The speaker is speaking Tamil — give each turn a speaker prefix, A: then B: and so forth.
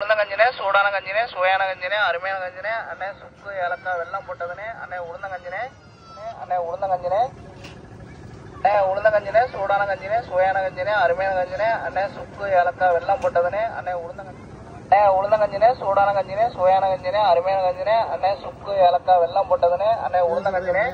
A: உளுந்த கஞ்சினே சூடான கஞ்சினே சுவையான கஞ்சினே அருமையான கஞ்சினே அண்ணே சுக்கு ஏலக்காய் வெள்ளம் போட்டதுனே அண்ணே உளுந்த கஞ்சினே அண்ணே உளுந்த கஞ்சினே அண்ணே உளுந்த கஞ்சினே சூடான கஞ்சினே சுவையான கஞ்சினே அருமையான கஞ்சினே அண்ணே சுக்கு ஏலக்காய் வெள்ளம் போட்டதுனே அண்ணே உளுந்த அண்ணே உளுந்த கஞ்சினே சூடான கஞ்சினே சுவையான கஞ்சினே அருமையான கஞ்சினே அண்ணே சுக்கு ஏலக்காய் வெள்ளம் போட்டதுனே அண்ணே உளுந்த கஞ்சினே